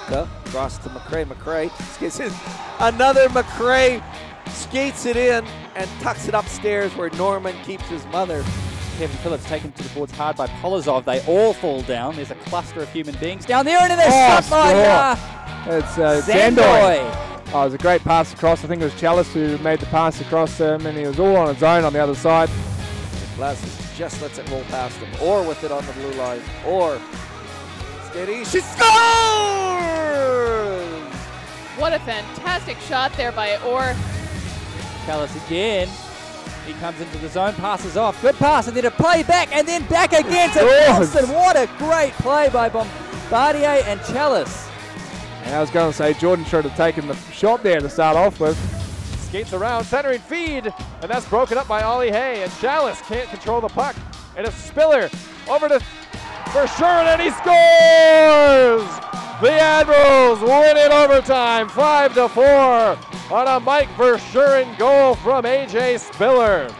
Across to McRae. McRae skates in. Another McRae skates it in and tucks it upstairs where Norman keeps his mother. Kevin Phillips taken to the boards hard by Polozov. They all fall down. There's a cluster of human beings down there, and then they're Oh, shot by uh, It's uh, Zandoy. Oh, it was a great pass across. I think it was Chalice who made the pass across him, and he was all on his own on the other side. Glasses just lets it roll past him, or with it on the blue line, or steady. She scores! What a fantastic shot there by Orr. Callis again. He comes into the zone, passes off. Good pass, and then a play back, and then back again to Scores. Nelson. What a great play by Bombardier and Chalice. And I was going to say Jordan should have taken the shot there to start off with. Skates around, centering feed, and that's broken up by Ollie Hay. And Chalice can't control the puck. And it's Spiller over to Verschuren, and he scores! The Admirals win in overtime, 5 to 4 on a Mike Verschuren goal from AJ Spiller.